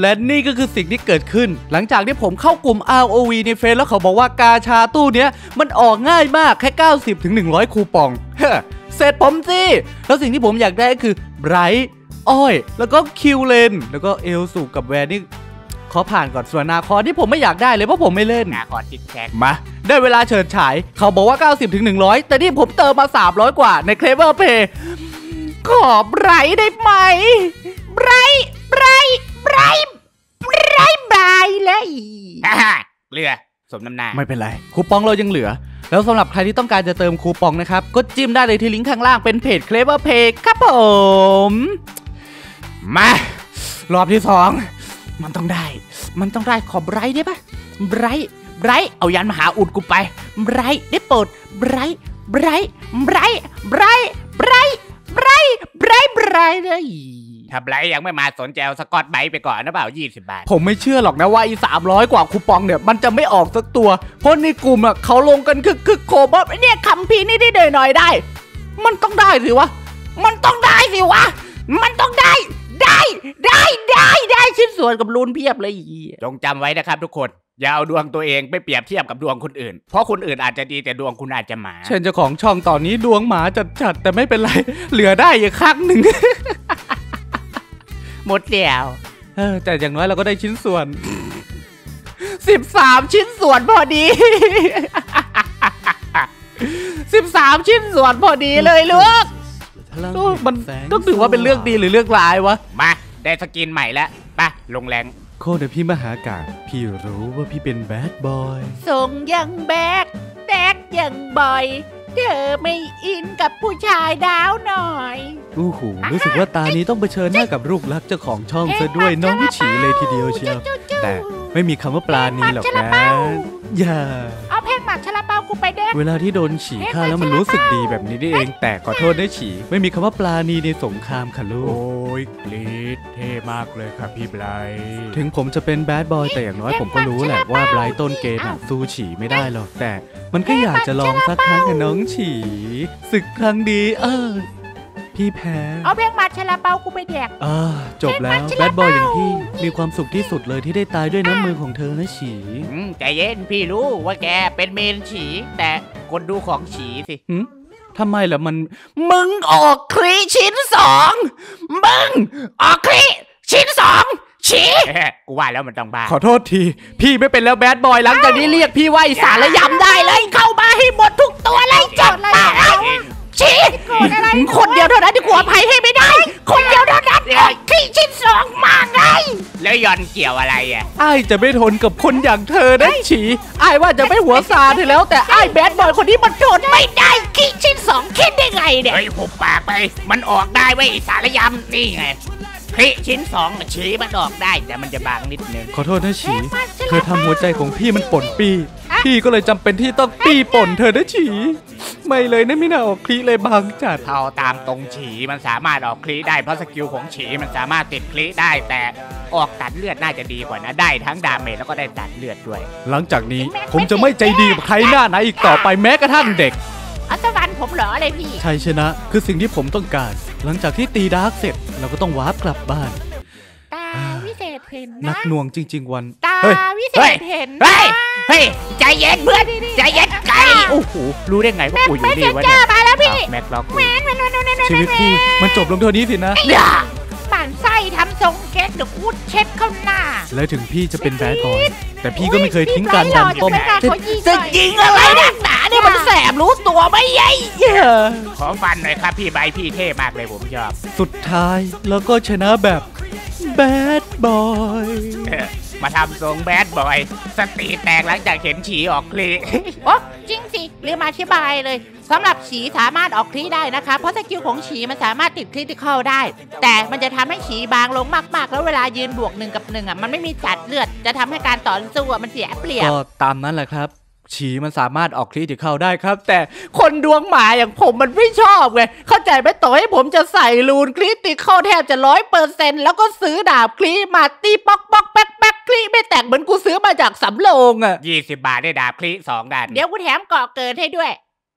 และนี่ก็คือสิ่งที่เกิดขึ้น หลังจากที่ผมเข้ากลุ่ม ROV ในเฟซแล้วเขาบอกว่ากาชาตู้เนี้ย มันออกง่ายมากแค่ 90ถึง100 คูปองเฮ้อเสร็จผมสิ แล้วสิ่งที่ผมอยากได้ก็คือไบรท์อ้อย แล้วก็คิวเลน แล้วก็เอลสูกับแวนนี่ขอผ่านก่อนส่วนนาคอที่ผมไม่อยากได้เลยเพราะผมไม่เล่นนาคอติดแท็กมา ได้เวลาเฉิดฉาย เขาบอกว่า 90ถึง100 แต่นี่ผมเติมมา 300 กว่าใน Clever Pay ขอไบรท์ได้ไหมไบรท์ไบรท์ไบรท์ไบรท์บายเลย ฮ่าฮ่า เรือสมน้ำหน้าไม่เป็นไร คูปองเรายังเหลือ แล้วสำหรับใครที่ต้องการจะเติมคูปองนะครับ ก็จิ้มได้เลยที่ลิงก์ข้างล่างเป็นเพจ Clever Pay ครับผม มารอบที่สองมันต้องได้ มันต้องได้ขอไบรท์ได้ปะไบรท์ไบรท์เอายันมหาอุดกูไปไบรท์ได้โปรดBright Bright Bright Bright Bright Bright Bright Bright เลย ถ้า Bright ยังไม่มาสนใจเอา Scotch-Brite ไปก่อนนะเปล่า 20 บาท ผมไม่เชื่อหรอกนะว่าอีสามร้อยกว่าคูปองเนี่ย มันจะไม่ออกสักตัว เพราะในกลุ่มอะเขาลงกันคือคือโคบอเนี่ยคัมภีร์นี่ได้หน่อยๆได้ มันต้องได้สิวะ มันต้องได้สิวะ มันต้องได้ ได้ได้ได้ได้ชิ้นส่วนกับ rune เพียบเลยอีจงจำไว้นะครับทุกคน อย่าเอาดวงตัวเองไปเปรียบเทียบกับดวงคนอื่น เพราะคนอื่นอาจจะดีแต่ดวงคุณอาจจะหมา เช่นเจ้าของช่องตอนนี้ดวงหมาจัดๆแต่ไม่เป็นไร เหลือได้อีกครั้งหนึ่ง หมดแล้วเออแต่อย่างน้อยเราก็ได้ชิ้นส่วนสิบสามชิ้นส่วนพอดีสิบสามชิ้นส่วนพอดีเลยลูกโอ้มันต้องถือว่าเป็นเรื่องดีหรือเรื่องร้ายวะ มาได้สกินใหม่แล้วไปลงแรงโคเดพี่มหากาบพี่รู้ว่าพี่เป็นแบดบอย ส่งยังแบกแตกยังบ่อย เธอไม่อินกับผู้ชายดาวหน่อยอู้หูรู้สึกว่าตานี้ต้องเผชิญหน้ากับลูกรักเจ้าของช่องซะด้วยน้องฉีเลยทีเดียวเชียวแต่ไม่มีคำว่าปลาณีหรอกนะอย่า กชะลาเปากูไปแดก เวลาที่โดนฉีฆ่าแล้วมันรู้สึกดีแบบนี้นี่เอง แต่ขอโทษได้ฉีไม่มีคำว่าปลาณีในสงครามค่ะลูก โอ้ยกรีดเท่มากเลยครับพี่ไบรท์ถึงผมจะเป็นแบดบอยแต่อย่างน้อยผมก็รู้แหละว่าไบรท์ต้นเกมอะสู้ฉีไม่ได้หรอกแต่ มันก็อยากจะลองสักครั้งกับน้องฉีศึกครั้งดีเออ พี่แพ้ เอาเพลงหมักชะลาเปากูไปแดกอ่าจบแล้วแบดบอยอย่างพี่มีความสุขที่สุดเลยที่ได้ตายด้วยน้ำมือของเธอนะฉีอืมใจเย็นพี่รู้ว่าแกเป็นเมนฉี แต่คนดูของฉีสิหึทำไมล่ะมัน มึงออกคลีชิ้นสองมึงออกคลีชิ้นสองฉีกูว่าแล้วมันต้องบ้า ขอโทษที พี่ไม่เป็นแล้วแบดบอยหลังจากนี้เรียกพี่ว่าอีสารและยำได้เลย เข้ามาให้หมดทุกตัวเลยจบมา แล้วฉีคนเดียวเท่านั้นที่กลัวภัยให้ไม่ได้ คนเดียวเท่านั้นออกคลีชิ้นสองมาไง แล้วยอนเกี่ยวอะไรอะไอ้ายจะไม่ทนกับคนอย่างเธอนะฉีไอ้ายว่าจะไม่หัวซาเธอแล้ว แต่ไอ้ายแบดบอยคนนี้มันทนไม่ได้คลีชิ้นสองคิดได้ไงเนี่ยเฮ้ยหุบปากไป มันออกได้ไว้ยไอ้สารยำนี่ไงพริชิ้นสองอะฉีมันออกได้แต่มันจะบางนิดนึง ขอโทษนะฉี เธอทำหัวใจของพี่มันป่นปี้พี่ก็เลยจำเป็นที่ต้องปี้ป่นเธอนะฉี ไม่เลยนะไม่น่าออกคลีเลยบางจัดเท่าตามตรงฉีมันสามารถออกคลีได้เพราะสกิลของฉีมันสามารถติดคลีได้แต่ออกตัดเลือดน่าจะดีกว่านะได้ทั้ง damage แล้วก็ได้ตัดเลือดด้วย หลังจากนี้ผมจะไม่ใจดีกับใครหน้าไหนอีกต่อไปแม้กระทั่งเด็กเอาสวรรค์ผมเหรออะไรพี่ชัยชนะคือสิ่งที่ผมต้องการ หลังจากที่ตี Dark เสร็จเราก็ต้อง warp กลับบ้านตาวิเศษเห็นนันะกหน่วงจริง ๆ วันตาเฮ้ยวิเศเฮ้ยษเห็นเฮ้ยนะ เฮ้ยใจเย็นเพื่อนใจเย็นไกลโอ้โหรู้ได้ไงว่ากูอยู่แม่นี่ sense วะเจอเนี่ยร์มาแล้วพี่แม็กล็อกกู man man man man man ชีวิตพี่มันจบลงเท่านี้สินะอย่าป่านไส้ทำทรงเก๊กเดี๋ยวกูเช็ดเข้าหน้า และถึงพี่จะเป็นแบดบอยแต่พี่ก็ไม่เคยทิ้งการดันป้อมพี่ไบรท์หล่อจังเลยจะค่ะยิงอะไรนักหนาเนี่ยมันแสบรู้ตัวไหมยัยขอฟันหน่อยครับพี่ใบพี่เท่มากเลยผมชอบ สุดท้ายแล้วก็ชนะแบบแบดบอยเออ มาทำทรงแบดบอย สติแตกหลังจากเห็นฉีออกคลีโอ้จริงสิลืมอธิบายเลยสำหรับฉีสามารถออกคลีได้นะคะ เพราะสกิลของฉีมันสามารถติดคริติคอลได้ แต่มันจะทำให้ฉีบางลงมากๆ แล้วเวลายืนบวกหนึ่งกับหนึ่งอะมันไม่มีตัดเลือด จะทำให้การต่อสู้อะมันเสียเปรียบก็ตามนั้นแหละครับฉีมันสามารถออกคลิติเข้าได้ครับ แต่คนดวงหมาอย่างผมมันไม่ชอบไงเข้าใจไหมต่อให้ผมจะใส่รูนคลิติเข้าแทบจะร้อยเปอร์เซ็นต์แล้วก็ซื้อดาบคลีมาตีป๊อกป๊อกแป๊กแป๊กค ลีไม่แตกเหมือนกูซื้อมาจากสำโรงอะ20บาทได้ดาบคลีสองดันเดี๋ยวกูแถมเกาะเกิดให้ด้วย